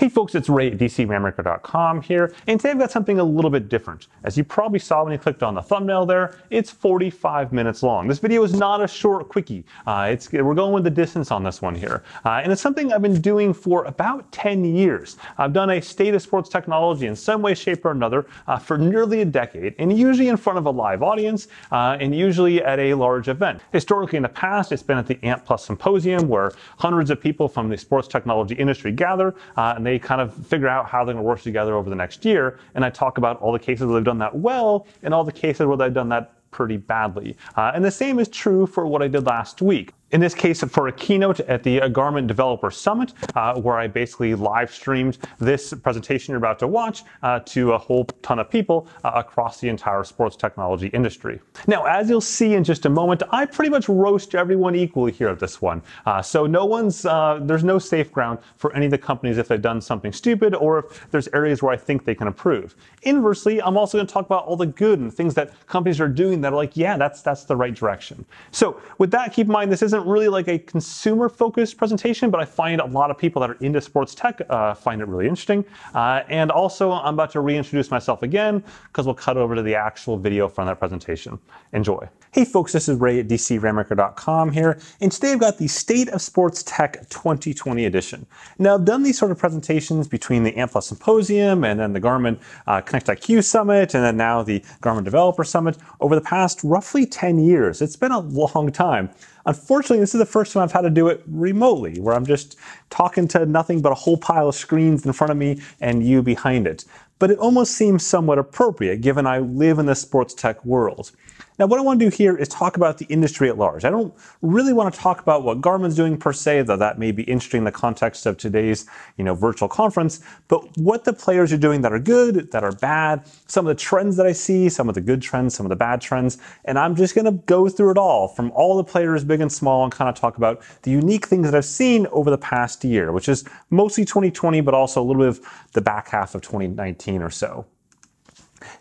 Hey folks, it's Ray at DCRainmaker.com here, and today I've got something a little bit different. As you probably saw when you clicked on the thumbnail there, it's 45 minutes long. This video is not a short quickie. Uh, we're going with the distance on this one here. Uh, and it's something I've been doing for about 10 years. I've done a state of sports technology in some way, shape, or another uh, for nearly a decade, and usually in front of a live audience, uh, and usually at a large event. Historically in the past, it's been at the ANT Plus Symposium, where hundreds of people from the sports technology industry gather, uh, and they kind of figure out how they're going to work together over the next year. And I talk about all the cases where they've done that well and all the cases where they've done that pretty badly. Uh, and the same is true for what I did last week in this case for a keynote at the Garmin Developer Summit, uh, where I basically live streamed this presentation you're about to watch uh, to a whole ton of people uh, across the entire sports technology industry. Now, as you'll see in just a moment, I pretty much roast everyone equally here at this one. Uh, so no one's, uh, there's no safe ground for any of the companies if they've done something stupid or if there's areas where I think they can improve. Inversely, I'm also going to talk about all the good and things that companies are doing that are like, yeah, that's that's the right direction. So with that, keep in mind this isn't really like a consumer focused presentation, but I find a lot of people that are into sports tech uh, find it really interesting. Uh, and also, I'm about to reintroduce myself again because we'll cut over to the actual video from that presentation. Enjoy. Hey folks, this is Ray at DCRainmaker.com here, and today I've got the State of Sports Tech 2020 edition. Now, I've done these sort of presentations between the ANT Symposium and then the Garmin uh, Connect IQ Summit, and then now the Garmin Developer Summit over the past roughly 10 years. It's been a long time. Unfortunately, this is the first time I've had to do it remotely, where I'm just talking to nothing but a whole pile of screens in front of me and you behind it. But it almost seems somewhat appropriate given I live in the sports tech world. Now, what I want to do here is talk about the industry at large. I don't really want to talk about what Garmin's doing per se, though that may be interesting in the context of today's, you know, virtual conference, but what the players are doing that are good, that are bad, some of the trends that I see, some of the good trends, some of the bad trends, and I'm just going to go through it all from all the players, big and small, and kind of talk about the unique things that I've seen over the past year, which is mostly 2020, but also a little bit of the back half of 2019 or so.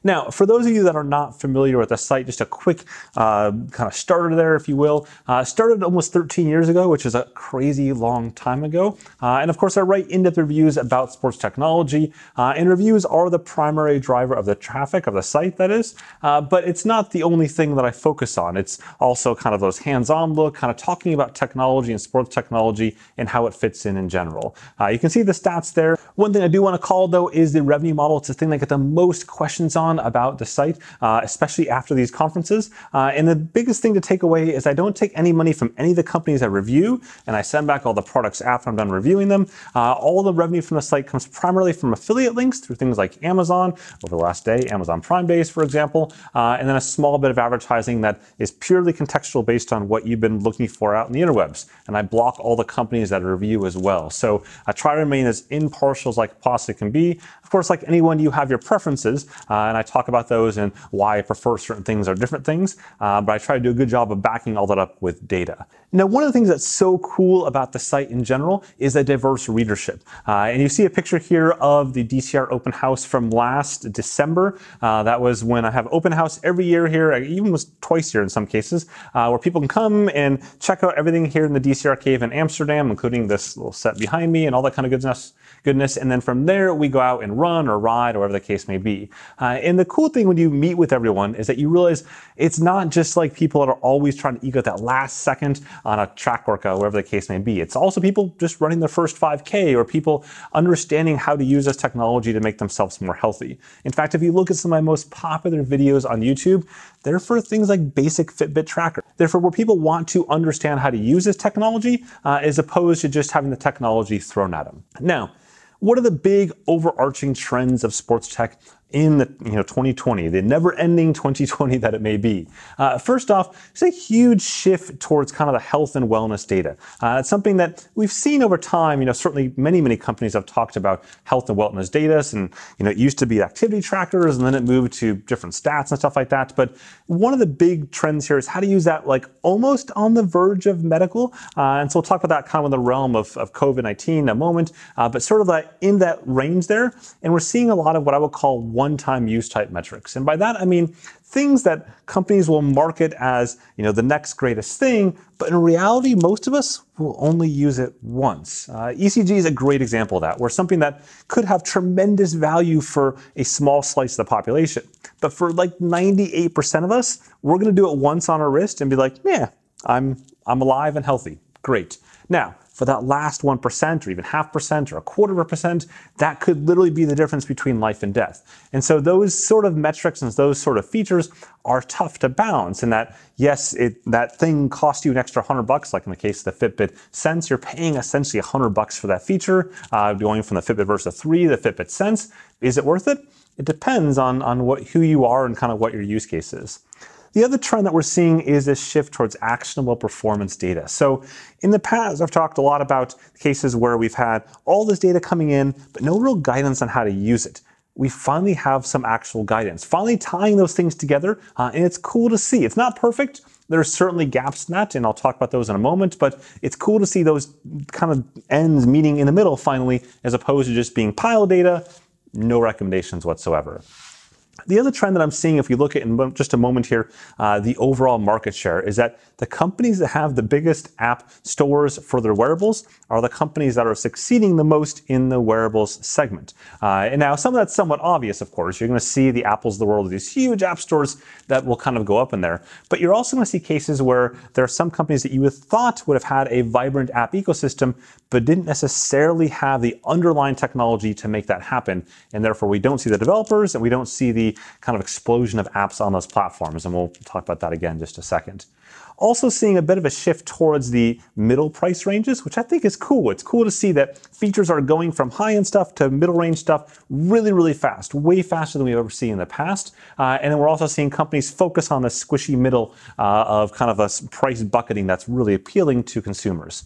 Now, for those of you that are not familiar with the site, just a quick uh, kind of starter there, if you will. Uh, started almost 13 years ago, which is a crazy long time ago. Uh, and of course, I write in-depth reviews about sports technology, uh, and reviews are the primary driver of the traffic of the site, that is. Uh, but it's not the only thing that I focus on. It's also kind of those hands-on look, kind of talking about technology and sports technology and how it fits in in general. Uh, you can see the stats there. One thing I do want to call, though, is the revenue model. It's the thing that get the most questions on about the site, uh, especially after these conferences. Uh, and the biggest thing to take away is I don't take any money from any of the companies I review, and I send back all the products after I'm done reviewing them. Uh, all the revenue from the site comes primarily from affiliate links through things like Amazon over the last day, Amazon Prime Days, for example, uh, and then a small bit of advertising that is purely contextual based on what you've been looking for out in the interwebs. And I block all the companies that review as well. So I try to remain as impartial as I possibly can be. Of course, like anyone, you have your preferences, uh, and I talk about those and why I prefer certain things or different things. Uh, but I try to do a good job of backing all that up with data. Now, one of the things that's so cool about the site in general is a diverse readership. Uh, and you see a picture here of the DCR open house from last December. Uh, that was when I have open house every year here, even was twice here in some cases, uh, where people can come and check out everything here in the DCR cave in Amsterdam, including this little set behind me and all that kind of goodness. Goodness, and then from there we go out and run or ride or whatever the case may be. Uh, and the cool thing when you meet with everyone is that you realize it's not just like people that are always trying to ego that last second on a track workout, whatever the case may be. It's also people just running their first 5K or people understanding how to use this technology to make themselves more healthy. In fact, if you look at some of my most popular videos on YouTube, they're for things like basic Fitbit tracker. They're for where people want to understand how to use this technology uh, as opposed to just having the technology thrown at them. Now, what are the big overarching trends of sports tech in the you know 2020, the never-ending 2020 that it may be. Uh, first off, it's a huge shift towards kind of the health and wellness data. Uh, it's something that we've seen over time. You know, certainly many many companies have talked about health and wellness data, and you know it used to be activity trackers, and then it moved to different stats and stuff like that. But one of the big trends here is how to use that like almost on the verge of medical, uh, and so we'll talk about that kind of in the realm of, of COVID-19 in a moment, uh, but sort of in that range there, and we're seeing a lot of what I would call one-time use type metrics. And by that, I mean things that companies will market as, you know, the next greatest thing, but in reality, most of us will only use it once. Uh, ECG is a great example of that, where something that could have tremendous value for a small slice of the population. But for like 98% of us, we're going to do it once on our wrist and be like, yeah, I'm, I'm alive and healthy. Great. Now, for that last 1% or even half percent or a quarter of a percent, that could literally be the difference between life and death. And so those sort of metrics and those sort of features are tough to balance in that, yes, it, that thing cost you an extra 100 bucks, like in the case of the Fitbit Sense, you're paying essentially 100 bucks for that feature, uh, going from the Fitbit Versa 3 to the Fitbit Sense. Is it worth it? It depends on, on what, who you are and kind of what your use case is. The other trend that we're seeing is this shift towards actionable performance data. So in the past, I've talked a lot about cases where we've had all this data coming in, but no real guidance on how to use it we finally have some actual guidance, finally tying those things together, uh, and it's cool to see. It's not perfect. There's certainly gaps in that, and I'll talk about those in a moment, but it's cool to see those kind of ends meeting in the middle finally, as opposed to just being pile data, no recommendations whatsoever. The other trend that I'm seeing, if you look at in just a moment here, uh, the overall market share is that the companies that have the biggest app stores for their wearables are the companies that are succeeding the most in the wearables segment. Uh, and now, some of that's somewhat obvious, of course. You're going to see the Apples of the world, these huge app stores that will kind of go up in there. But you're also going to see cases where there are some companies that you would thought would have had a vibrant app ecosystem, but didn't necessarily have the underlying technology to make that happen. And therefore, we don't see the developers and we don't see the kind of explosion of apps on those platforms. And we'll talk about that again in just a second. Also seeing a bit of a shift towards the middle price ranges, which I think is cool. It's cool to see that features are going from high-end stuff to middle range stuff really, really fast, way faster than we've ever seen in the past. Uh, and then we're also seeing companies focus on the squishy middle uh, of kind of a price bucketing that's really appealing to consumers.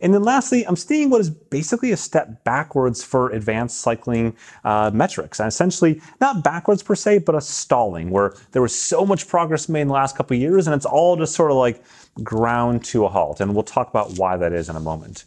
And then lastly, I'm seeing what is basically a step backwards for advanced cycling uh, metrics. And essentially, not backwards per se, but a stalling where there was so much progress made in the last couple of years and it's all just sort of like ground to a halt. And we'll talk about why that is in a moment.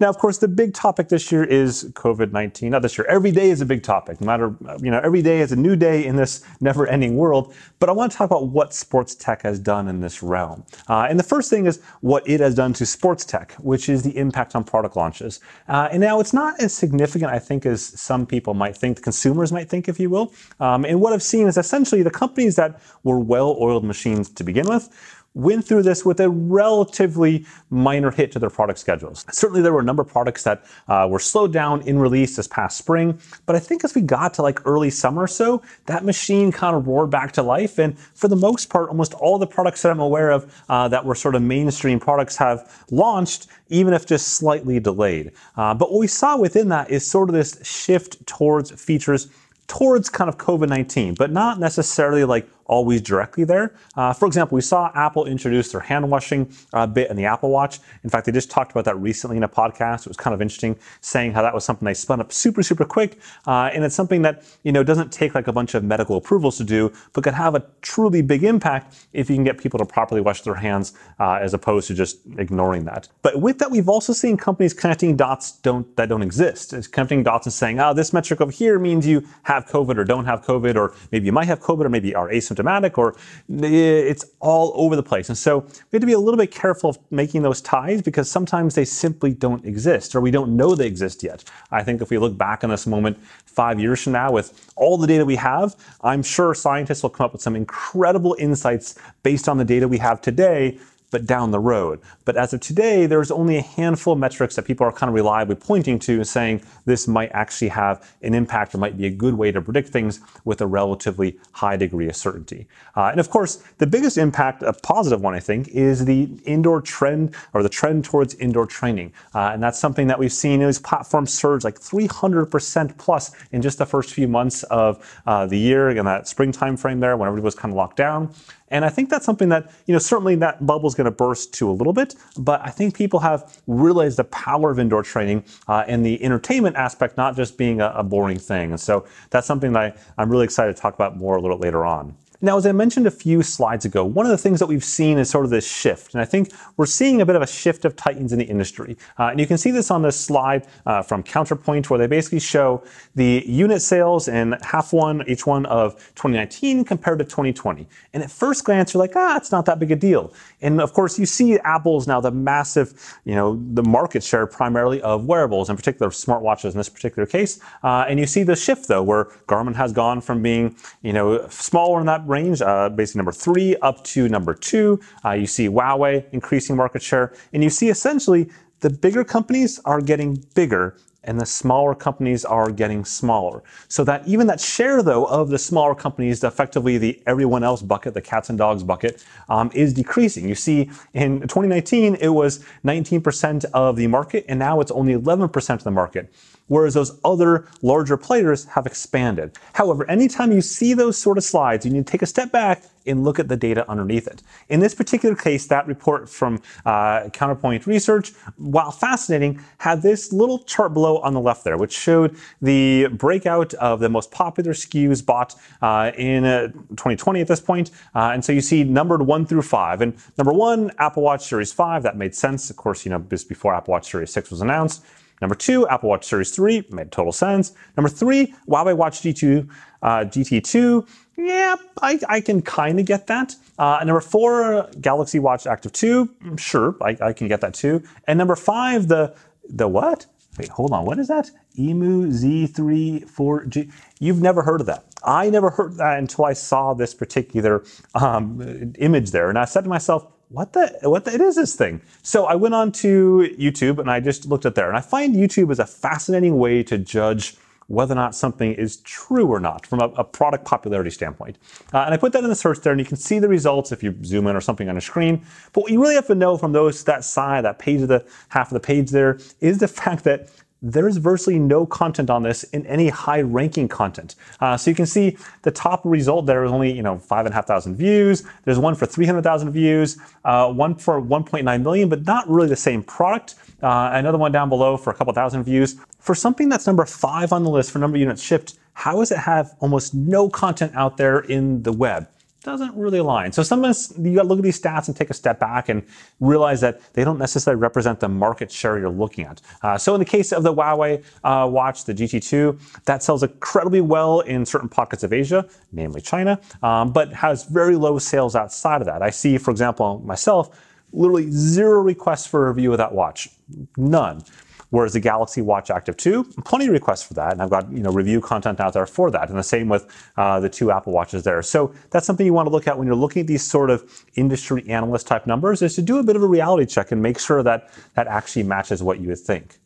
Now, of course, the big topic this year is COVID-19. Not this year, every day is a big topic. No matter, you know, every day is a new day in this never-ending world. But I want to talk about what sports tech has done in this realm. Uh, and the first thing is what it has done to sports tech, which is the impact on product launches. Uh, and now it's not as significant, I think, as some people might think, the consumers might think, if you will. Um, and what I've seen is essentially the companies that were well-oiled machines to begin with went through this with a relatively minor hit to their product schedules. Certainly, there were a number of products that uh, were slowed down in release this past spring, but I think as we got to like early summer or so, that machine kind of roared back to life. And for the most part, almost all the products that I'm aware of uh, that were sort of mainstream products have launched, even if just slightly delayed. Uh, but what we saw within that is sort of this shift towards features towards kind of COVID 19, but not necessarily like always directly there. Uh, for example, we saw Apple introduce their hand washing uh, bit in the Apple Watch. In fact, they just talked about that recently in a podcast. It was kind of interesting, saying how that was something they spun up super, super quick, uh, and it's something that you know doesn't take like a bunch of medical approvals to do, but could have a truly big impact if you can get people to properly wash their hands uh, as opposed to just ignoring that. But with that, we've also seen companies connecting dots don't that don't exist. It's connecting dots and saying, oh, this metric over here means you have COVID or don't have COVID, or maybe you might have COVID, or maybe are asymptomatic symptomatic or it's all over the place. And so we have to be a little bit careful of making those ties because sometimes they simply don't exist or we don't know they exist yet. I think if we look back on this moment five years from now with all the data we have, I'm sure scientists will come up with some incredible insights based on the data we have today but down the road. But as of today, there's only a handful of metrics that people are kind of reliably pointing to and saying this might actually have an impact or might be a good way to predict things with a relatively high degree of certainty. Uh, and of course, the biggest impact, a positive one, I think, is the indoor trend or the trend towards indoor training. Uh, and that's something that we've seen these platforms surge like 300% plus in just the first few months of uh, the year in that spring time frame there when everybody was kind of locked down. And I think that's something that, you know, certainly that bubble is going to burst to a little bit, but I think people have realized the power of indoor training uh, and the entertainment aspect not just being a, a boring thing. And so that's something that I, I'm really excited to talk about more a little later on. Now, as I mentioned a few slides ago, one of the things that we've seen is sort of this shift. And I think we're seeing a bit of a shift of Titans in the industry. Uh, and you can see this on this slide uh, from Counterpoint, where they basically show the unit sales in half one, each one of 2019 compared to 2020. And at first glance, you're like, ah, it's not that big a deal. And of course, you see Apple's now the massive, you know, the market share primarily of wearables, in particular smartwatches in this particular case. Uh, and you see the shift though, where Garmin has gone from being, you know, smaller in that range, uh, basically number three, up to number two. Uh, you see Huawei increasing market share, and you see essentially the bigger companies are getting bigger and the smaller companies are getting smaller. So that even that share, though, of the smaller companies, effectively the everyone else bucket, the cats and dogs bucket, um, is decreasing. You see, in 2019, it was 19% of the market, and now it's only 11% of the market whereas those other larger players have expanded. However, anytime you see those sort of slides, you need to take a step back and look at the data underneath it. In this particular case, that report from uh, Counterpoint Research, while fascinating, had this little chart below on the left there, which showed the breakout of the most popular SKUs bought uh, in uh, 2020 at this point. Uh, and so you see numbered one through five. And number one, Apple Watch Series 5, that made sense. Of course, you know, just before Apple Watch Series 6 was announced. Number two, Apple Watch Series 3 made total sense. Number three, Huawei Watch G2, uh, GT2. Yeah, I, I can kind of get that. Uh, number four, Galaxy Watch Active 2. Sure, I, I can get that too. And number five, the the what? Wait, hold on. What is that? imoo Z3 4G. You've never heard of that. I never heard that until I saw this particular um, image there. And I said to myself, what the what the, it is this thing? So I went on to YouTube and I just looked at there, and I find YouTube is a fascinating way to judge whether or not something is true or not from a, a product popularity standpoint. Uh, and I put that in the search there, and you can see the results if you zoom in or something on a screen. But what you really have to know from those that side, that page of the half of the page there, is the fact that there's virtually no content on this in any high ranking content. Uh, so you can see the top result there is only, you know, five and a half thousand views. There's one for 300,000 views, uh, one for 1.9 million, but not really the same product. Uh, another one down below for a couple thousand views. For something that's number five on the list for number of units shipped, how does it have almost no content out there in the web? Doesn't really align. So sometimes you got to look at these stats and take a step back and realize that they don't necessarily represent the market share you're looking at. Uh, so in the case of the Huawei uh, watch, the GT2, that sells incredibly well in certain pockets of Asia, namely China, um, but has very low sales outside of that. I see, for example, myself, literally zero requests for a review of that watch, none. Whereas the Galaxy Watch Active 2, plenty of requests for that, and I've got you know review content out there for that, and the same with uh, the two Apple Watches there. So that's something you want to look at when you're looking at these sort of industry analyst type numbers, is to do a bit of a reality check and make sure that that actually matches what you would think.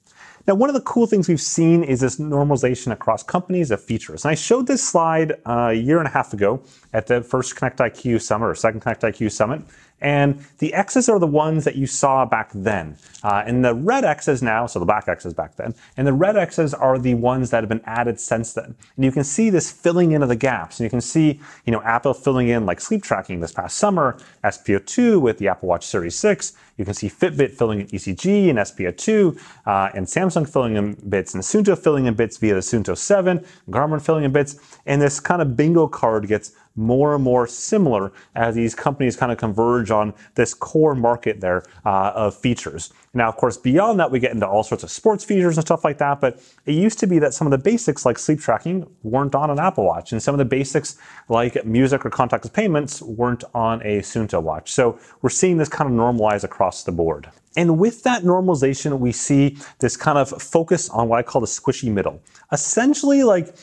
Now, one of the cool things we've seen is this normalization across companies of features. And I showed this slide uh, a year and a half ago at the first Connect IQ Summit or second Connect IQ Summit. And the X's are the ones that you saw back then. Uh, and the red X's now, so the black X's back then, and the red X's are the ones that have been added since then. And you can see this filling in of the gaps. And you can see, you know, Apple filling in like sleep tracking this past summer, SpO2 with the Apple Watch Series 6. You can see Fitbit filling in ECG and SpO2, uh, and Samsung filling in bits, and Suunto filling in bits via the Suunto 7, Garmin filling in bits. And this kind of bingo card gets more and more similar as these companies kind of converge on this core market there uh, of features. Now, of course, beyond that, we get into all sorts of sports features and stuff like that, but it used to be that some of the basics like sleep tracking weren't on an Apple Watch, and some of the basics like music or contactless payments weren't on a Suunto watch. So we're seeing this kind of normalize across the board. And with that normalization, we see this kind of focus on what I call the squishy middle. Essentially, like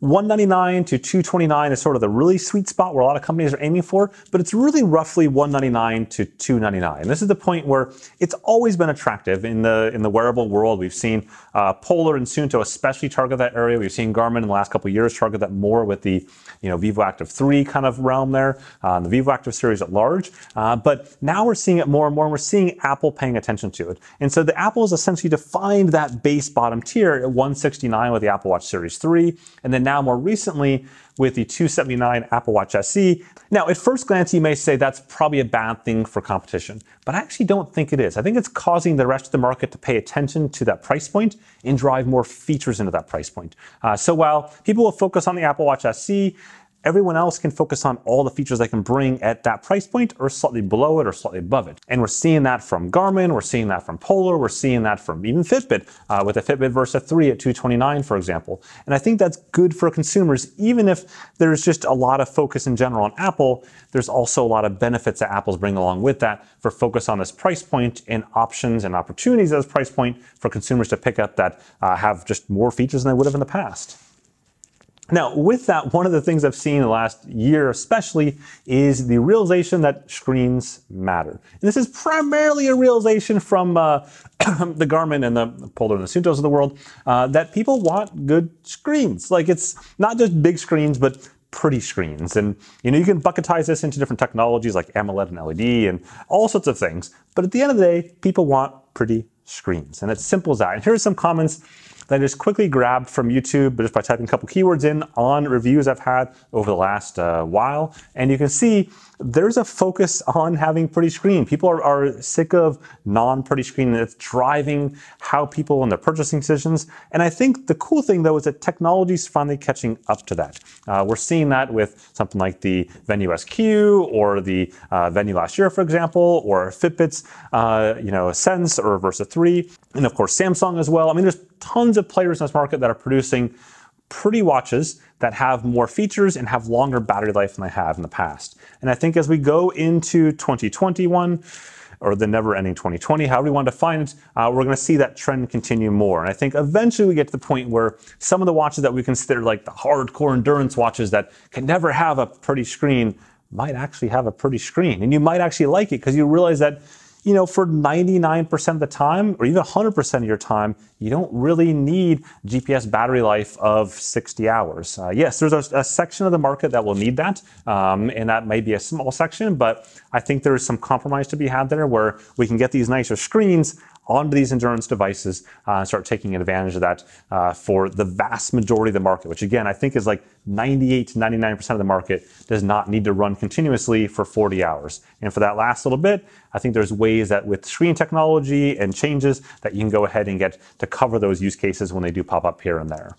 199 to 229 is sort of the really sweet spot where a lot of companies are aiming for, but it's really roughly 199 to 299. And this is the point where it's always been attractive in the in the wearable world. We've seen uh, Polar and Suunto especially target that area. We've seen Garmin in the last couple years target that more with the you know Vivo Active 3 kind of realm there, uh, the Vivo Active series at large. Uh, but now we're seeing it more and more, and we're seeing Apple paying attention to it. And so the Apple is essentially defined that base bottom tier at 169 with the Apple Watch Series 3, and then now more recently with the 279 Apple Watch SE. Now, at first glance, you may say that's probably a bad thing for competition, but I actually don't think it is. I think it's causing the rest of the market to pay attention to that price point and drive more features into that price point. Uh, so while people will focus on the Apple Watch SE, everyone else can focus on all the features they can bring at that price point or slightly below it or slightly above it. And we're seeing that from Garmin, we're seeing that from Polar, we're seeing that from even Fitbit uh, with the Fitbit Versa 3 at 229, for example. And I think that's good for consumers, even if there's just a lot of focus in general on Apple, there's also a lot of benefits that Apple's bringing along with that for focus on this price point and options and opportunities at this price point for consumers to pick up that uh, have just more features than they would have in the past. Now, with that, one of the things I've seen in the last year, especially, is the realization that screens matter. And this is primarily a realization from uh, the Garmin and the Polar and the Suuntos of the world uh, that people want good screens. Like it's not just big screens, but pretty screens. And you know, you can bucketize this into different technologies like AMOLED and LED and all sorts of things. But at the end of the day, people want pretty screens. And it's simple as that. And here are some comments that I just quickly grabbed from YouTube just by typing a couple keywords in on reviews I've had over the last uh, while. And you can see there's a focus on having pretty screen. People are, are sick of non-pretty screen and it's driving how people in their purchasing decisions. And I think the cool thing though is that technology is finally catching up to that. Uh, we're seeing that with something like the Venu SQ or the uh, Venu last year, for example, or Fitbit's, uh, you know, Sense or Versa 3, and of course Samsung as well. I mean, there's tons of players in this market that are producing pretty watches that have more features and have longer battery life than they have in the past. And I think as we go into 2021, or the never ending 2020, however we want to define it, uh, we're going to see that trend continue more. And I think eventually we get to the point where some of the watches that we consider like the hardcore endurance watches that can never have a pretty screen might actually have a pretty screen. And you might actually like it because you realize that you know, for 99% of the time, or even 100% of your time, you don't really need GPS battery life of 60 hours. Uh, yes, there's a, a, section of the market that will need that, um, and that may be a small section, but I think there is some compromise to be had there where we can get these nicer screens onto these endurance devices uh, and start taking advantage of that uh, for the vast majority of the market, which again, I think is like 98 to 99% of the market does not need to run continuously for 40 hours. And for that last little bit, I think there's ways that with screen technology and changes that you can go ahead and get to cover those use cases when they do pop up here and there.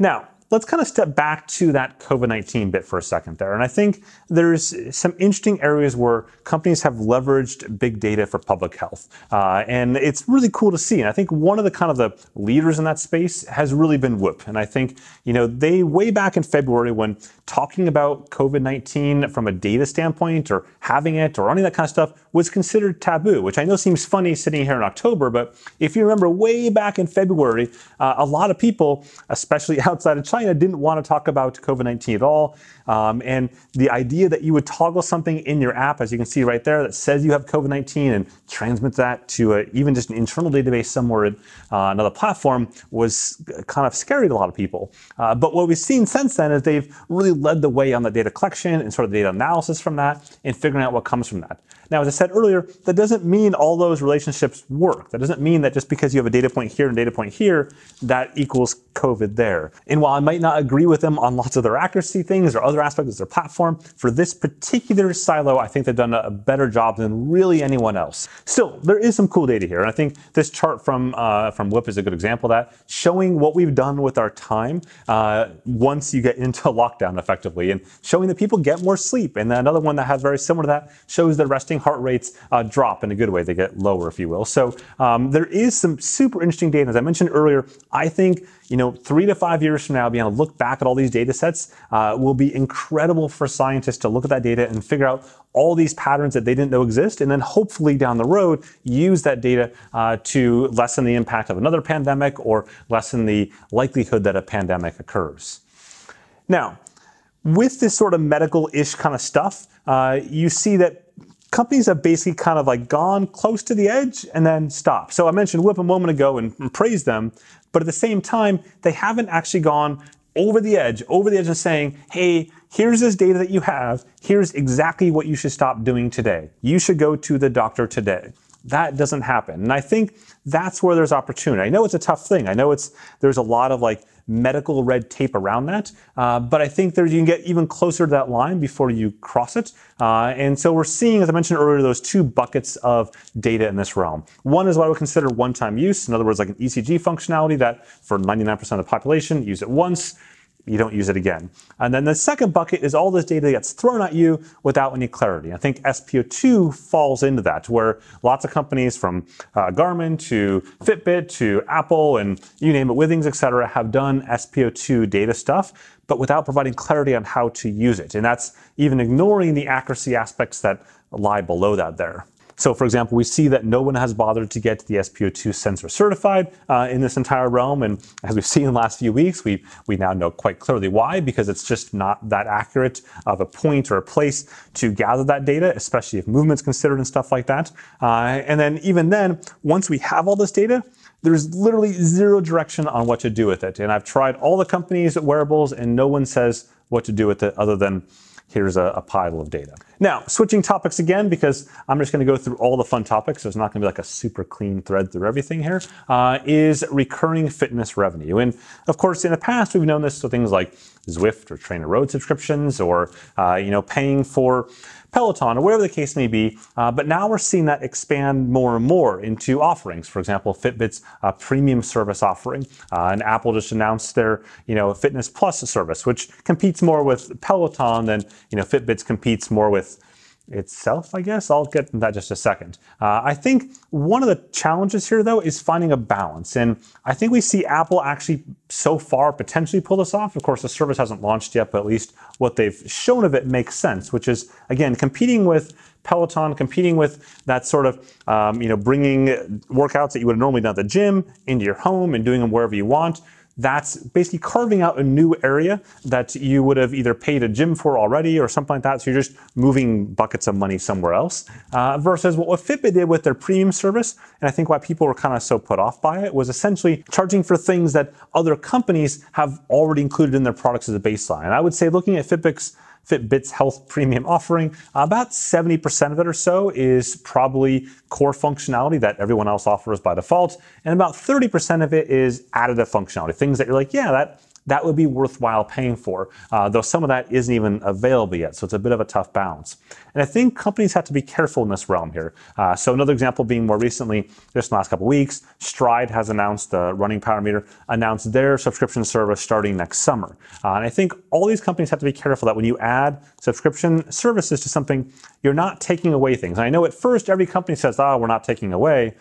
Now, let's kind of step back to that COVID 19 bit for a second there. And I think there's some interesting areas where companies have leveraged big data for public health. Uh, and it's really cool to see. And I think one of the kind of the leaders in that space has really been Whoop. And I think, you know, they way back in February when talking about COVID 19 from a data standpoint or having it or any of that kind of stuff was considered taboo, which I know seems funny sitting here in October. But if you remember way back in February, uh, a lot of people, especially outside of China, didn't want to talk about COVID 19 at all. Um, and the idea that you would toggle something in your app, as you can see right there, that says you have COVID 19 and transmit that to a, even just an internal database somewhere in uh, another platform was kind of scary to a lot of people. Uh, but what we've seen since then is they've really led the way on the data collection and sort of the data analysis from that and figuring out what comes from that. Now, as I said earlier, that doesn't mean all those relationships work. That doesn't mean that just because you have a data point here and data point here, that equals COVID there. And while I might not agree with them on lots of their accuracy things or other aspects of their platform, for this particular silo, I think they've done a better job than really anyone else. Still, there is some cool data here. And I think this chart from, uh, from Whoop is a good example of that, showing what we've done with our time uh, once you get into lockdown effectively and showing that people get more sleep. And another one that has very similar to that shows that resting heart rates uh, drop in a good way. They get lower, if you will. So um, there is some super interesting data. As I mentioned earlier, I think you know, three to five years from now, being able to look back at all these data sets uh, will be incredible for scientists to look at that data and figure out all these patterns that they didn't know exist, and then hopefully down the road use that data uh, to lessen the impact of another pandemic or lessen the likelihood that a pandemic occurs. Now, with this sort of medical-ish kind of stuff, uh, you see that companies have basically kind of like gone close to the edge and then stopped. So I mentioned Whoop a moment ago and, and praised them, but at the same time, they haven't actually gone over the edge, over the edge and saying, hey, here's this data that you have. Here's exactly what you should stop doing today. You should go to the doctor today. That doesn't happen. And I think that's where there's opportunity. I know it's a tough thing. I know it's there's a lot of like medical red tape around that, uh, but I think there's you can get even closer to that line before you cross it. Uh, and so we're seeing, as I mentioned earlier, those two buckets of data in this realm. One is what I would consider one-time use. In other words, like an ECG functionality that for 99% of the population, use it once you don't use it again. And then the second bucket is all this data that gets thrown at you without any clarity. I think SPO2 falls into that, where lots of companies from uh, Garmin to Fitbit to Apple and you name it, Withings, et cetera, have done SPO2 data stuff, but without providing clarity on how to use it. And that's even ignoring the accuracy aspects that lie below that there. So, for example, we see that no one has bothered to get the SPO2 sensor certified uh, in this entire realm. And as we've seen in the last few weeks, we, we now know quite clearly why, because it's just not that accurate of a point or a place to gather that data, especially if movement's considered and stuff like that. Uh, and then, even then, once we have all this data, there's literally zero direction on what to do with it. And I've tried all the companies' at wearables, and no one says what to do with it other than here's a, a, pile of data. Now, switching topics again, because I'm just going to go through all the fun topics, so it's not going to be like a super clean thread through everything here. Uh, is recurring fitness revenue. And of course, in the past, we've known this so things like Zwift or TrainerRoad subscriptions or, uh, you know, paying for Peloton or whatever the case may be. Uh, but now we're seeing that expand more and more into offerings. For example, Fitbit's uh, premium service offering, uh, and Apple just announced their you know Fitness Plus service, which competes more with Peloton than you know Fitbit's competes more with itself, I guess. I'll get that just a second. Uh, I think one of the challenges here, though, is finding a balance. And I think we see Apple actually so far potentially pull this off. Of course, the service hasn't launched yet, but at least what they've shown of it makes sense, which is, again, competing with Peloton, competing with that sort of, um, you know, bringing workouts that you would have normally done at the gym into your home and doing them wherever you want that's basically carving out a new area that you would have either paid a gym for already or something like that. So you're just moving buckets of money somewhere else. Uh, versus what Fitbit did with their premium service, and I think why people were kind of so put off by it, was essentially charging for things that other companies have already included in their products as a baseline. And I would say looking at Fitbit's Fitbit's health premium offering, uh, about 70% of it or so is probably core functionality that everyone else offers by default, and about 30% of it is additive functionality, things that you're like, yeah, that that would be worthwhile paying for, uh, though some of that isn't even available yet. So it's a bit of a tough balance. And I think companies have to be careful in this realm here. Uh, so another example being more recently, just in the last couple weeks, Stryd has announced the running power meter, announced their subscription service starting next summer. Uh, and I think all these companies have to be careful that when you add subscription services to something, you're not taking away things. And I know at first every company says, oh, we're not taking away.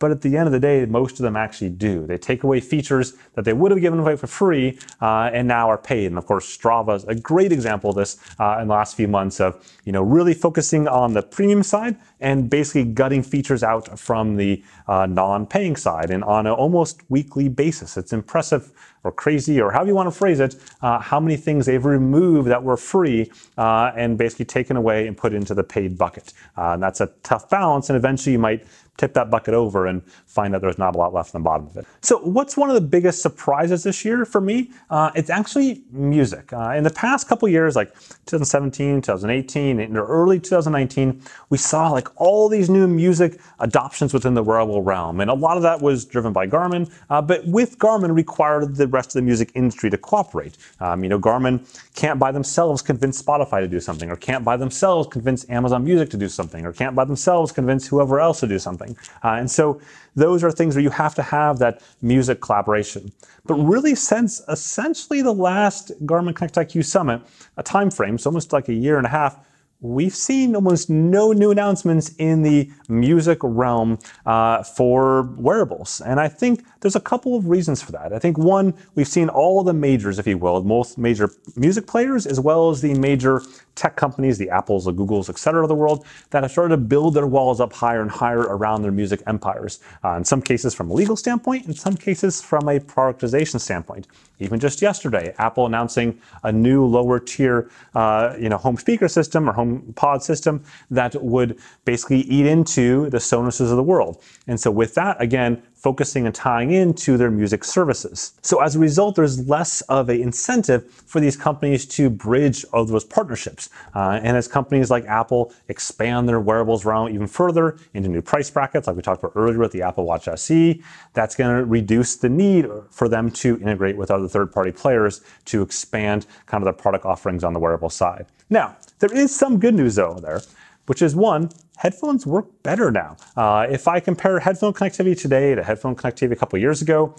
But at the end of the day, most of them actually do. They take away features that they would have given away for free uh, and now are paid. And of course, Strava is a great example of this uh, in the last few months of you know really focusing on the premium side and basically gutting features out from the uh, non-paying side and on an almost weekly basis. It's impressive or crazy or however you want to phrase it, uh, how many things they've removed that were free uh, and basically taken away and put into the paid bucket. Uh, and that's a tough balance, and eventually you might tip that bucket over and find that there's not a lot left in the bottom of it. So, what's one of the biggest surprises this year for me? Uh, it's actually music. Uh, in the past couple years, like 2017, 2018, and early 2019, we saw like all these new music adoptions within the wearable realm, and a lot of that was driven by Garmin. Uh, but with Garmin, required the rest of the music industry to cooperate. Um, you know, Garmin can't by themselves convince Spotify to do something, or can't by themselves convince Amazon Music to do something, or can't by themselves convince whoever else to do something. Uh, and so those are things where you have to have that music collaboration. But really, since essentially the last Garmin Connect IQ Summit, a time frame, so almost like a year and a half, we've seen almost no new announcements in the music realm uh, for wearables. And I think there's a couple of reasons for that. I think one, we've seen all the majors, if you will, most major music players, as well as the major tech companies, the Apples, the Googles, et cetera, of the world, that have started to build their walls up higher and higher around their music empires. Uh, in some cases from a legal standpoint, in some cases from a productization standpoint. Even just yesterday, Apple announcing a new lower tier, uh, you know, home speaker system or home pod system that would basically eat into the Sonoses of the world. And so with that, again, focusing and tying into their music services. So as a result, there's less of an incentive for these companies to bridge all those partnerships. Uh, and as companies like Apple expand their wearables realm even further into new price brackets, like we talked about earlier with the Apple Watch SE, that's going to reduce the need for them to integrate with other third-party players to expand kind of their product offerings on the wearable side. Now, there is some good news though there, which is one, headphones work better now. Uh, if I compare headphone connectivity today to headphone connectivity a couple years ago,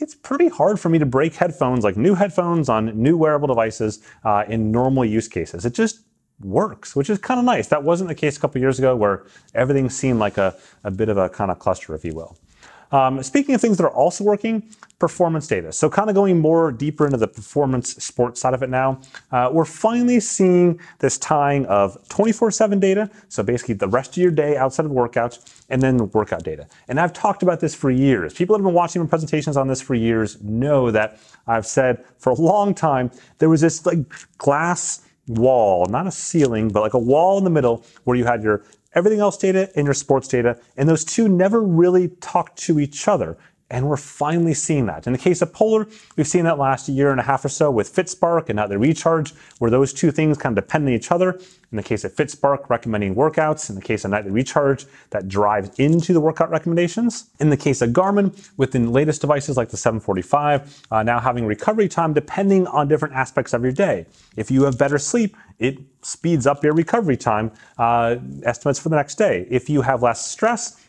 it's pretty hard for me to break headphones, like new headphones on new wearable devices uh, in normal use cases. It just works, which is kind of nice. That wasn't the case a couple years ago where everything seemed like a, a bit of a kind of cluster, if you will. Um, speaking of things that are also working, performance data. So, kind of going more deeper into the performance sports side of it now, uh, we're finally seeing this tying of 24 7 data. So, basically, the rest of your day outside of workouts, and then workout data. And I've talked about this for years. People that have been watching my presentations on this for years know that I've said for a long time there was this like glass wall, not a ceiling, but like a wall in the middle where you had your everything else data and your sports data, and those two never really talk to each other. And we're finally seeing that. In the case of Polar, we've seen that last year and a half or so with FitSpark and Nightly Recharge, where those two things kind of depend on each other. In the case of FitSpark, recommending workouts. In the case of Nightly Recharge, that drives into the workout recommendations. In the case of Garmin, with the latest devices like the 745, uh, now having recovery time depending on different aspects of your day. If you have better sleep, it speeds up your recovery time uh, estimates for the next day. If you have less stress,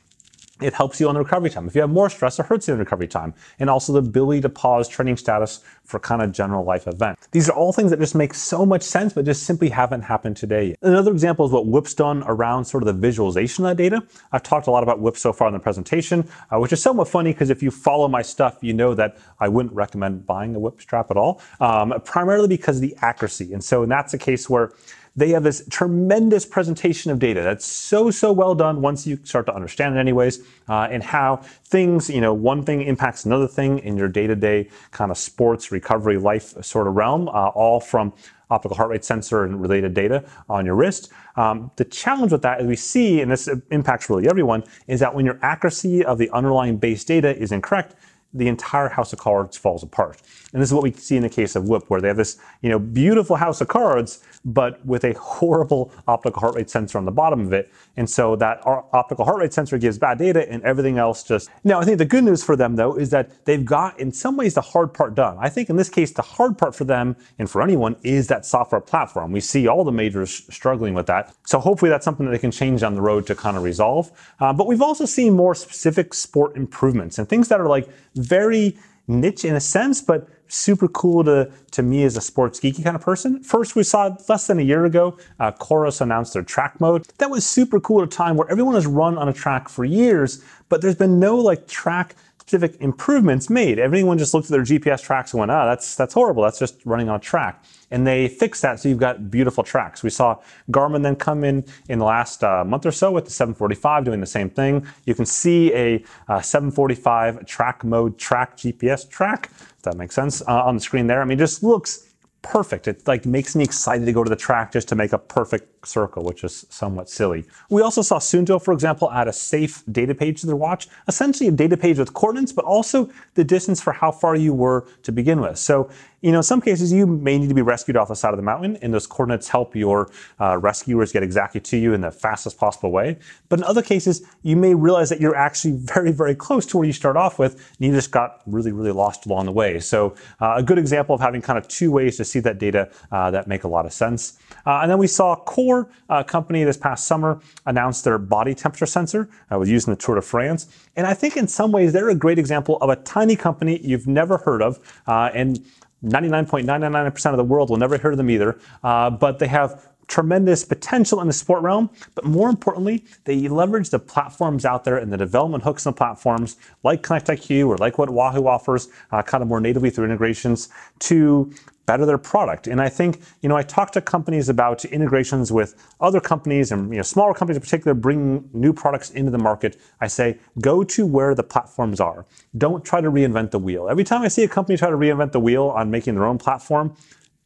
it helps you on the recovery time. If you have more stress, it hurts you in recovery time. And also the ability to pause training status for kind of general life events. These are all things that just make so much sense, but just simply haven't happened today. Yet. Another example is what Whoop's done around sort of the visualization of that data. I've talked a lot about Whoop so far in the presentation, uh, which is somewhat funny because if you follow my stuff, you know that I wouldn't recommend buying a Whoop strap at all, um, primarily because of the accuracy. And so that's a case where they have this tremendous presentation of data that's so, so well done once you start to understand it, anyways, uh, and how things, you know, one thing impacts another thing in your day to day kind of sports, recovery, life sort of realm, uh, all from optical heart rate sensor and related data on your wrist. Um, the challenge with that, as we see, and this impacts really everyone, is that when your accuracy of the underlying base data is incorrect, the entire house of cards falls apart. And this is what we see in the case of Whoop, where they have this, you know, beautiful house of cards, but with a horrible optical heart rate sensor on the bottom of it. And so that optical heart rate sensor gives bad data and everything else just. Now, I think the good news for them, though, is that they've got, in some ways, the hard part done. I think in this case, the hard part for them and for anyone is that software platform. We see all the majors struggling with that. So hopefully that's something that they can change on the road to kind of resolve. Uh, but we've also seen more specific sport improvements and things that are like very niche in a sense, but super cool to, to me as a sports geeky kind of person. First, we saw less than a year ago, uh, Coros announced their track mode. That was super cool at a time where everyone has run on a track for years, but there's been no like track specific improvements made. Everyone just looked at their GPS tracks and went, ah, that's, that's horrible. That's just running on a track. And they fixed that so you've got beautiful tracks. We saw Garmin then come in in the last uh, month or so with the 745 doing the same thing. You can see a uh, 745 track mode track GPS track, if that makes sense, uh, on the screen there. I mean, it just looks perfect. It like makes me excited to go to the track just to make a perfect circle, which is somewhat silly. We also saw Suunto, for example, add a safe data page to their watch, essentially a data page with coordinates, but also the distance for how far you were to begin with. So you know, in some cases, you may need to be rescued off the side of the mountain, and those coordinates help your uh, rescuers get exactly to you in the fastest possible way. But in other cases, you may realize that you're actually very, very close to where you start off with, and you just got really, really lost along the way. So, uh, a good example of having kind of two ways to see that data uh, that make a lot of sense. Uh, and then we saw Core uh, company this past summer announced their body temperature sensor. I was using the Tour de France, and I think in some ways they're a great example of a tiny company you've never heard of, uh, and 99.999% of the world will never hear of them either, uh, but they have tremendous potential in the sport realm. But more importantly, they leverage the platforms out there and the development hooks and the platforms like ConnectIQ or like what Wahoo offers, uh, kind of more natively through integrations to better their product. And I think, you know, I talk to companies about integrations with other companies and, you know, smaller companies in particular bringing new products into the market. I say, go to where the platforms are. Don't try to reinvent the wheel. Every time I see a company try to reinvent the wheel on making their own platform,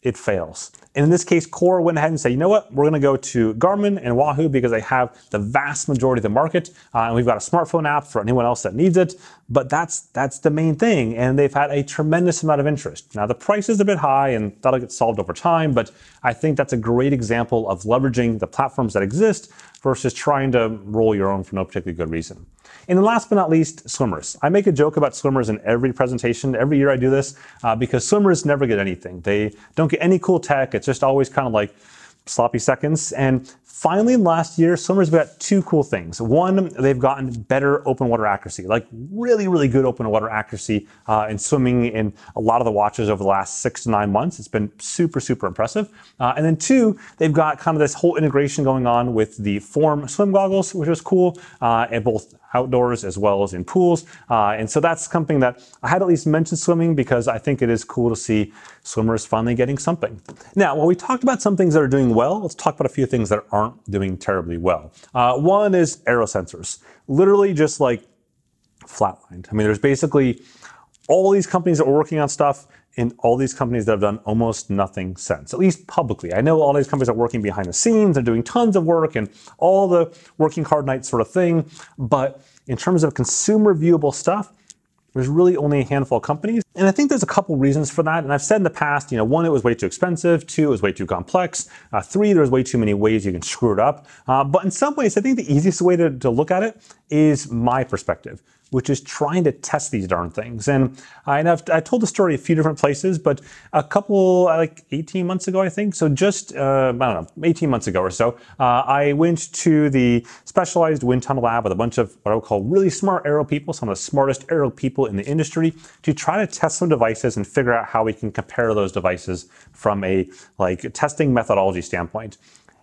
it fails. And in this case, Core went ahead and said, you know what, we're going to go to Garmin and Wahoo because they have the vast majority of the market, uh, and we've got a smartphone app for anyone else that needs it. But that's that's the main thing, and they've had a tremendous amount of interest. Now the price is a bit high, and that'll get solved over time. But I think that's a great example of leveraging the platforms that exist versus trying to roll your own for no particularly good reason. And last but not least, swimmers. I make a joke about swimmers in every presentation. Every year I do this uh, because swimmers never get anything. They don't get any cool tech. It's just always kind of like sloppy seconds. And finally, last year, swimmers have got two cool things. One, they've gotten better open water accuracy, like really, really good open water accuracy uh, in swimming in a lot of the watches over the last six to nine months. It's been super, super impressive. Uh, and then two, they've got kind of this whole integration going on with the Form swim goggles, which is cool, uh, and both outdoors as well as in pools. Uh, and so that's something that I had at least mentioned swimming because I think it is cool to see swimmers finally getting something. Now, while we talked about some things that are doing well, let's talk about a few things that aren't doing terribly well. Uh, one is aero sensors. Literally just like flatlined. I mean, there's basically all these companies that are working on stuff and all these companies that have done almost nothing since, at least publicly. I know all these companies are working behind the scenes, they're doing tons of work and all the working hard night sort of thing. But in terms of consumer viewable stuff, there's really only a handful of companies. And I think there's a couple reasons for that. And I've said in the past, you know, one, it was way too expensive. Two, it was way too complex. Uh, three, there's way too many ways you can screw it up. Uh, but in some ways, I think the easiest way to, to look at it is my perspective which is trying to test these darn things. And, I, and I've, I told the story a few different places, but a couple, like 18 months ago, I think. So just, uh, I don't know, 18 months ago or so, uh, I went to the specialized wind tunnel lab with a bunch of what I would call really smart aero people, some of the smartest aero people in the industry, to try to test some devices and figure out how we can compare those devices from a like testing methodology standpoint.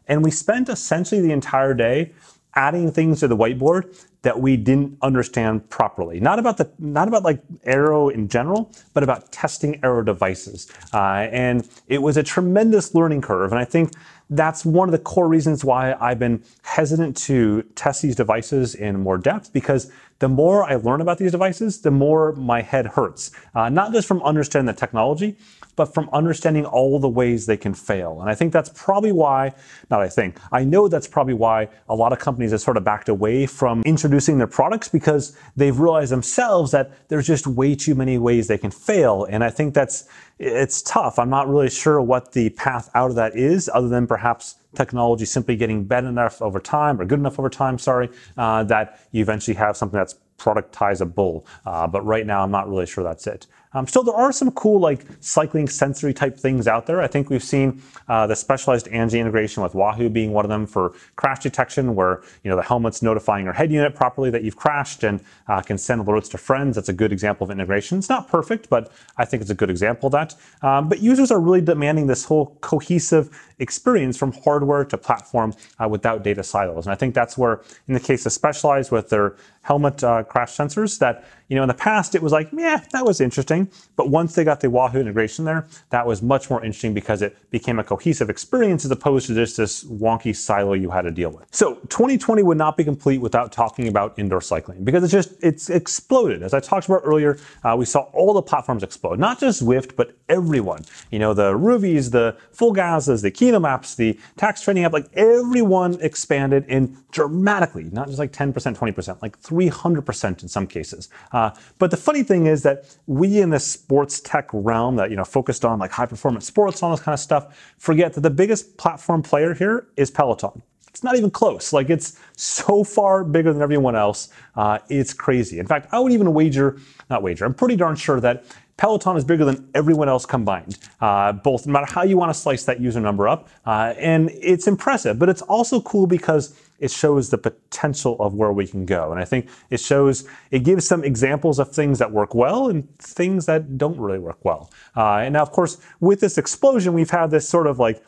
And we spent essentially the entire day adding things to the whiteboard that we didn't understand properly. Not about the not about like aero in general, but about testing aero devices. Uh, and it was a tremendous learning curve. And I think that's one of the core reasons why I've been hesitant to test these devices in more depth because the more I learn about these devices, the more my head hurts. Uh, not just from understanding the technology, but from understanding all the ways they can fail. And I think that's probably why, not I think, I know that's probably why a lot of companies have sort of backed away from introducing their products because they've realized themselves that there's just way too many ways they can fail. And I think that's, it's tough. I'm not really sure what the path out of that is, other than perhaps technology simply getting better enough over time or good enough over time, sorry, uh, that you eventually have something that's productizable. Uh, but right now, I'm not really sure that's it. Um, still, there are some cool like cycling sensory type things out there. I think we've seen uh, the specialized ANGI integration with Wahoo being one of them for crash detection, where you know the helmet's notifying your head unit properly that you've crashed and uh, can send alerts to friends. That's a good example of integration. It's not perfect, but I think it's a good example of that. Um, but users are really demanding this whole cohesive experience from hardware to platform uh, without data silos. And I think that's where, in the case of Specialized with their helmet uh, crash sensors, that you know in the past it was like, yeah, that was interesting, but once they got the Wahoo integration there, that was much more interesting because it became a cohesive experience as opposed to just this wonky silo you had to deal with. So 2020 would not be complete without talking about indoor cycling because it's just it's exploded. As I talked about earlier, uh, we saw all the platforms explode, not just Zwift, but everyone. You know, the Rouvys, the Full the Kinomaps, the Tacx Training app, like everyone expanded in dramatically, not just like 10%, 20%, like 300% in some cases. Uh, but the funny thing is that we in the sports tech realm that, you know, focused on like high performance sports, all this kind of stuff, forget that the biggest platform player here is Peloton. It's not even close. Like it's so far bigger than everyone else. Uh, it's crazy. In fact, I would even wager, not wager, I'm pretty darn sure that Peloton is bigger than everyone else combined, uh, both no matter how you want to slice that user number up. Uh, and it's impressive, but it's also cool because it shows the potential of where we can go. And I think it shows, it gives some examples of things that work well and things that don't really work well. Uh, and now, of course, with this explosion, we've had this sort of like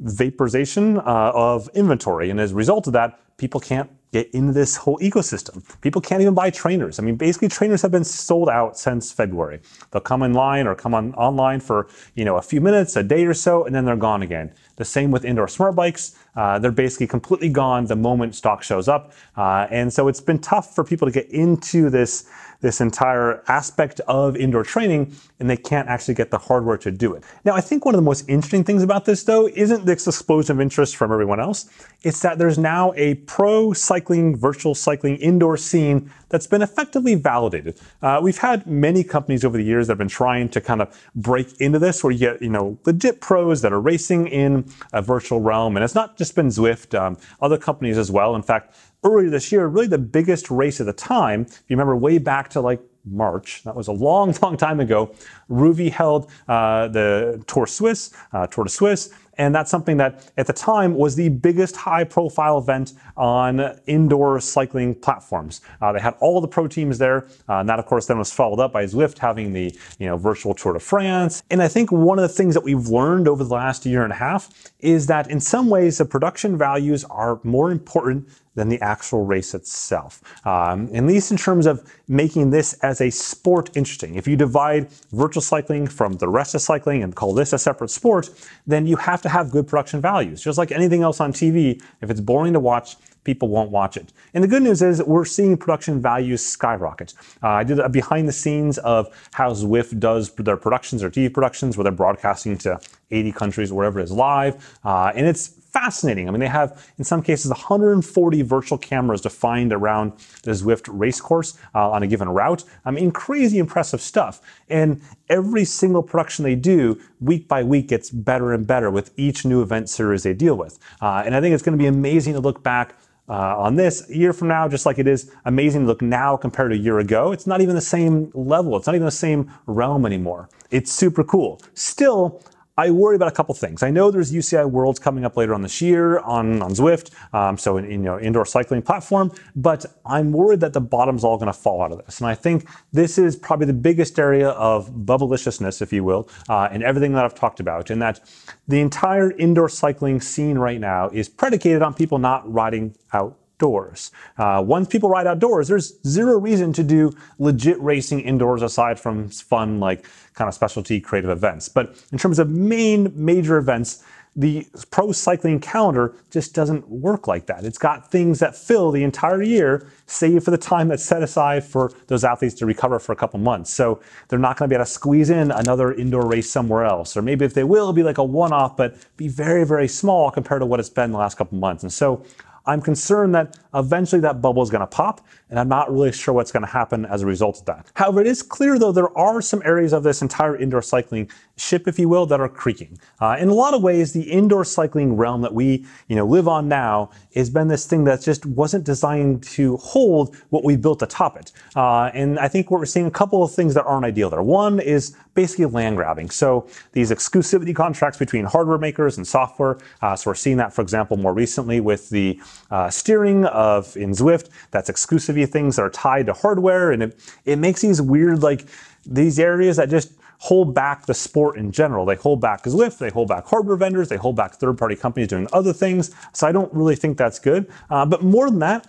vaporization uh, of inventory. And as a result of that, people can't get into this whole ecosystem. People can't even buy trainers. I mean, basically trainers have been sold out since February. They'll come in line or come on online for, you know, a few minutes, a day or so, and then they're gone again. The same with indoor smart bikes. Uh, they're basically completely gone the moment stock shows up. Uh, and so it's been tough for people to get into this this entire aspect of indoor training, and they can't actually get the hardware to do it. Now, I think one of the most interesting things about this, though, isn't this explosion of interest from everyone else. It's that there's now a pro cycling, virtual cycling indoor scene that's been effectively validated. Uh, we've had many companies over the years that have been trying to kind of break into this, where you get you know legit pros that are racing in a virtual realm, and it's not just been Zwift, um, other companies as well. In fact, earlier this year, really the biggest race of the time, if you remember way back to like March. That was a long, long time ago. Rouvy held uh, the Tour Swiss, uh, Tour de Suisse, And that's something that at the time was the biggest high profile event on indoor cycling platforms. Uh, they had all the pro teams there. Uh, and that, of course, then was followed up by Zwift having the you know virtual Tour de France. And I think one of the things that we've learned over the last year and a half is that in some ways the production values are more important than the actual race itself. Um, at least in terms of making this as a sport interesting. If you divide virtual cycling from the rest of cycling and call this a separate sport, then you have to have good production values. Just like anything else on TV, if it's boring to watch, people won't watch it. And the good news is we're seeing production values skyrocket. Uh, I did a behind the scenes of how Zwift does their productions or TV productions where they're broadcasting to 80 countries, wherever it is live. Uh, and it's fascinating. I mean, they have, in some cases, 140 virtual cameras defined around the Zwift race course uh, on a given route. I mean, crazy impressive stuff. And every single production they do, week by week, gets better and better with each new event series they deal with. Uh, and I think it's going to be amazing to look back uh, on this a year from now, just like it is amazing to look now compared to a year ago. It's not even the same level. It's not even the same realm anymore. It's super cool. Still, I worry about a couple things. I know there's UCI Worlds coming up later on this year on, on Zwift, um, so in, you know indoor cycling platform, but I'm worried that the bottom's all going to fall out of this. And I think this is probably the biggest area of bubbleliciousness, if you will, uh, in everything that I've talked about, in that the entire indoor cycling scene right now is predicated on people not riding out outdoors. Uh, once people ride outdoors, there's zero reason to do legit racing indoors aside from fun, like kind of specialty creative events. But in terms of main major events, the pro cycling calendar just doesn't work like that. It's got things that fill the entire year, save for the time that's set aside for those athletes to recover for a couple months. So they're not going to be able to squeeze in another indoor race somewhere else. Or maybe if they will, it'll be like a one off, but be very, very small compared to what it's been the last couple months. And so I'm concerned that eventually that bubble is going to pop, and I'm not really sure what's going to happen as a result of that. However, it is clear, though, there are some areas of this entire indoor cycling ship, if you will, that are creaking. Uh, in a lot of ways, the indoor cycling realm that we, you know, live on now has been this thing that just wasn't designed to hold what we built atop it. Uh, and I think what we're seeing a couple of things that aren't ideal there. One is basically land grabbing. So these exclusivity contracts between hardware makers and software. Uh, so we're seeing that, for example, more recently with the uh, steering of in Zwift. That's exclusivity things that are tied to hardware, and it, it makes these weird like these areas that just hold back the sport in general. They hold back Zwift, they hold back hardware vendors, they hold back third-party companies doing other things. So I don't really think that's good. Uh, but more than that,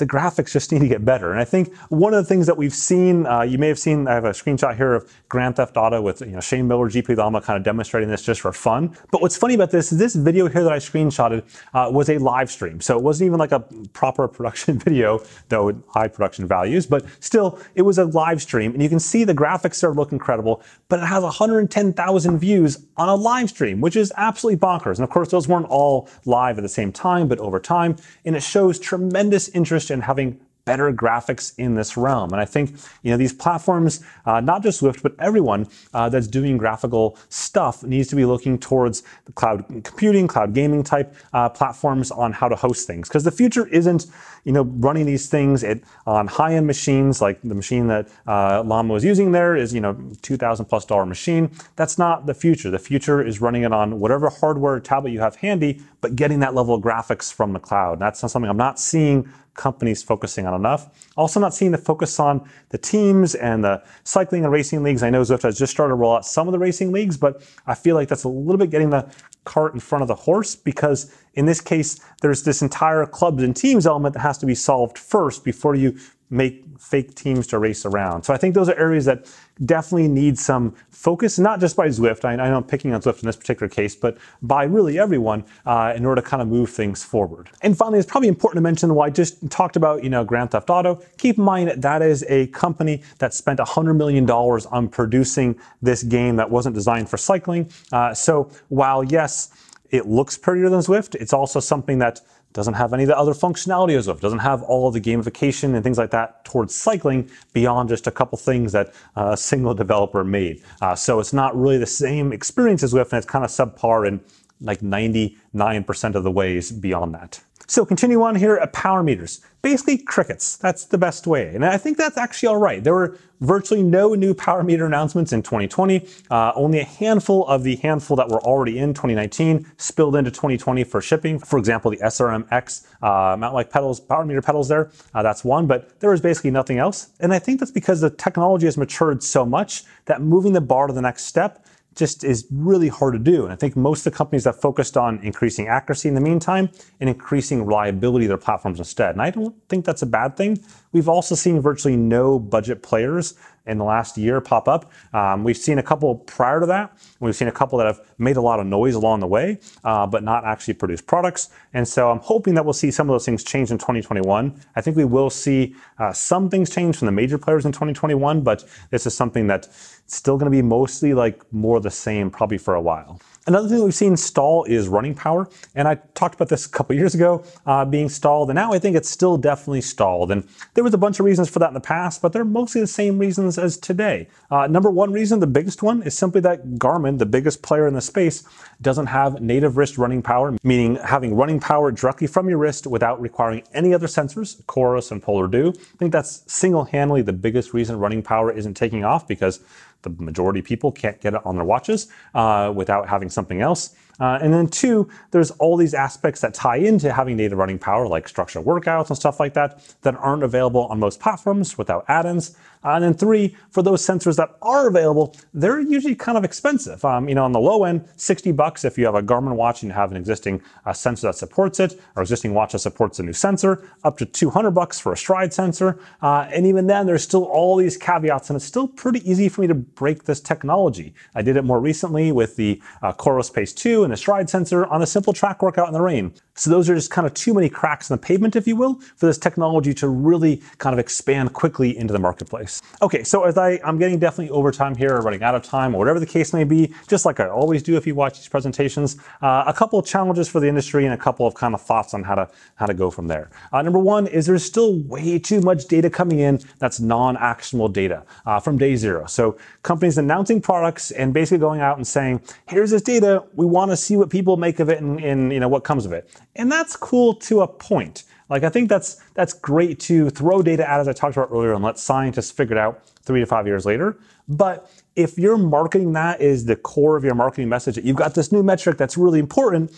the graphics just need to get better. And I think one of the things that we've seen, uh, you may have seen, I have a screenshot here of Grand Theft Auto with you know, Shane Miller, GPLama kind of demonstrating this just for fun. But what's funny about this is this video here that I screenshotted uh, was a live stream. So it wasn't even like a proper production video, though with high production values, but still it was a live stream. And you can see the graphics there look incredible, but it has 110,000 views on a live stream, which is absolutely bonkers. And of course, those weren't all live at the same time, but over time. And it shows tremendous interest and having better graphics in this realm. And I think you know these platforms, uh, not just Zwift, but everyone uh, that's doing graphical stuff needs to be looking towards the cloud computing, cloud gaming type uh, platforms on how to host things. Because the future isn't you know running these things at, on high-end machines like the machine that uh, Lama was using there is you know 2,000 plus dollar machine. That's not the future. The future is running it on whatever hardware tablet you have handy, but getting that level of graphics from the cloud. that's not something I'm not seeing companies focusing on enough. Also not seeing the focus on the teams and the cycling and racing leagues. I know Zwift has just started to roll out some of the racing leagues, but I feel like that's a little bit getting the cart in front of the horse because in this case, there's this entire clubs and teams element that has to be solved first before you make fake teams to race around. So I think those are areas that definitely need some focus, not just by Zwift. I, I know I'm picking on Zwift in this particular case, but by really everyone uh, in order to kind of move things forward. And finally, it's probably important to mention why I just talked about, you know, Grand Theft Auto. Keep in mind that, that is a company that spent $100 million on producing this game that wasn't designed for cycling. Uh, so while yes, it looks prettier than Zwift, it's also something that doesn't have any of the other functionality as of doesn't have all the gamification and things like that towards cycling beyond just a couple things that uh, a single developer made. Uh, so it's not really the same experience as Zwift, and it's kind of subpar in like 99% of the ways beyond that. So continue on here at power meters. Basically crickets. That's the best way. And I think that's actually all right. There were virtually no new power meter announcements in 2020. Uh, only a handful of the handful that were already in 2019 spilled into 2020 for shipping. For example, the SRM-X uh, mount like pedals, power meter pedals there. Uh, that's one, but there was basically nothing else. And I think that's because the technology has matured so much that moving the bar to the next step just is really hard to do. And I think most of the companies that focused on increasing accuracy in the meantime and increasing reliability of their platforms instead. And I don't think that's a bad thing. We've also seen virtually no budget players in the last year pop up. Um, we've seen a couple prior to that. We've seen a couple that have made a lot of noise along the way, uh, but not actually produced products. And so I'm hoping that we'll see some of those things change in 2021. I think we will see uh, some things change from the major players in 2021, but this is something that's still going to be mostly like more the same probably for a while. Another thing that we've seen stall is running power. And I talked about this a couple years ago uh, being stalled, and now I think it's still definitely stalled. And there was a bunch of reasons for that in the past, but they're mostly the same reasons as today. Uh, number one reason, the biggest one, is simply that Garmin, the biggest player in the space, doesn't have native wrist running power, meaning having running power directly from your wrist without requiring any other sensors, Coros and Polar do. I think that's single-handedly the biggest reason running power isn't taking off because the majority of people can't get it on their watches uh, without having something else. Uh, and then two, there's all these aspects that tie into having native running power, like structured workouts and stuff like that, that aren't available on most platforms without add-ins. Uh, and then three, for those sensors that are available, they're usually kind of expensive. Um, you know, on the low end, 60 bucks if you have a Garmin watch and you have an existing uh, sensor that supports it, or existing watch that supports a new sensor, up to 200 bucks for a Stryd sensor. Uh, and even then, there's still all these caveats, and it's still pretty easy for me to break this technology. I did it more recently with the uh, Coros Pace 2 and the Stryd sensor on a simple track workout in the rain. So those are just kind of too many cracks in the pavement, if you will, for this technology to really kind of expand quickly into the marketplace. Okay, so as I, I'm getting definitely over time here, or running out of time, or whatever the case may be, just like I always do if you watch these presentations, uh, a couple of challenges for the industry and a couple of kind of thoughts on how to how to go from there. Uh, number one is there's still way too much data coming in that's non-actionable data uh, from day zero. So companies announcing products and basically going out and saying, here's this data, we want to see what people make of it and, and you know what comes of it. And that's cool to a point. Like I think that's that's great to throw data out as I talked about earlier and let scientists figure it out three to five years later. But if your marketing that is the core of your marketing message, that you've got this new metric that's really important,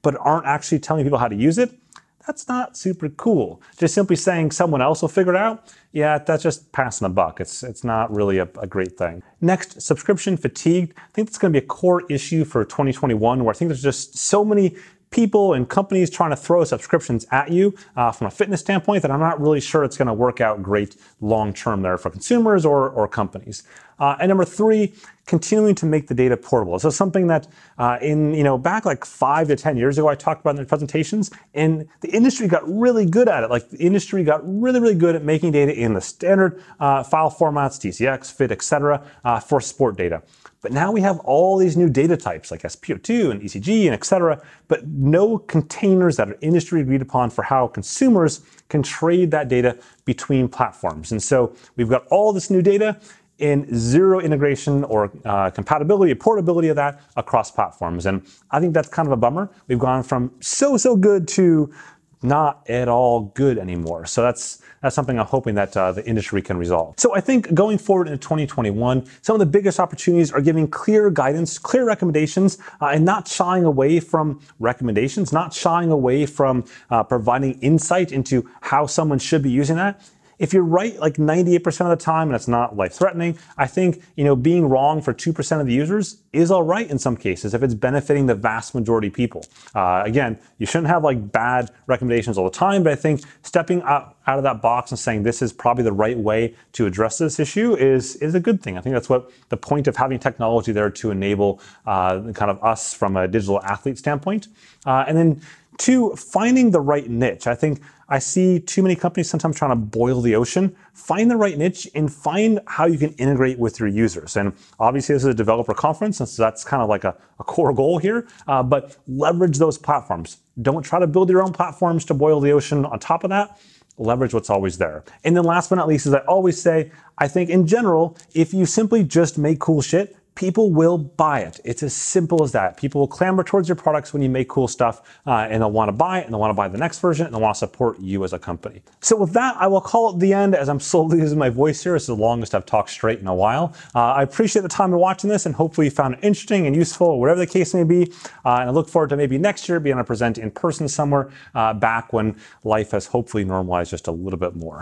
but aren't actually telling people how to use it, that's not super cool. Just simply saying someone else will figure it out, yeah, that's just passing the buck. It's it's not really a, a great thing. Next, subscription fatigue. I think that's going to be a core issue for 2021, where I think there's just so many people and companies trying to throw subscriptions at you uh, from a fitness standpoint that I'm not really sure it's going to work out great long term there for consumers or, or companies. Uh, and number three, continuing to make the data portable. So something that uh, in, you know, back like five to 10 years ago, I talked about in the presentations and the industry got really good at it. Like the industry got really, really good at making data in the standard uh, file formats, TCX, FIT, etc., uh, for sport data. But now we have all these new data types like SpO2 and ECG and et cetera, but no containers that are industry agreed upon for how consumers can trade that data between platforms. And so we've got all this new data in zero integration or uh, compatibility or portability of that across platforms. And I think that's kind of a bummer. We've gone from so, so good to not at all good anymore. So that's that's something I'm hoping that uh, the industry can resolve. So I think going forward into 2021, some of the biggest opportunities are giving clear guidance, clear recommendations, uh, and not shying away from recommendations, not shying away from uh, providing insight into how someone should be using that if you're right like 98% of the time and it's not life threatening, I think, you know, being wrong for 2% of the users is all right in some cases if it's benefiting the vast majority of people. Uh, again, you shouldn't have like bad recommendations all the time, but I think stepping out, out of that box and saying this is probably the right way to address this issue is, is a good thing. I think that's what the point of having technology there to enable uh, kind of us from a digital athlete standpoint. Uh, and then two, finding the right niche. I think I see too many companies sometimes trying to boil the ocean. Find the right niche and find how you can integrate with your users. And obviously, this is a developer conference, and so that's kind of like a, a core goal here. Uh, but leverage those platforms. Don't try to build your own platforms to boil the ocean. On top of that, leverage what's always there. And then last but not least, as I always say, I think in general, if you simply just make cool shit, people will buy it. It's as simple as that. People will clamor towards your products when you make cool stuff, uh, and they'll want to buy it, and they'll want to buy the next version, and they'll want to support you as a company. So with that, I will call it the end as I'm slowly losing my voice here. It's the longest I've talked straight in a while. Uh, I appreciate the time of watching this, and hopefully you found it interesting and useful, whatever the case may be. Uh, and I look forward to maybe next year being able to present in person somewhere uh, back when life has hopefully normalized just a little bit more.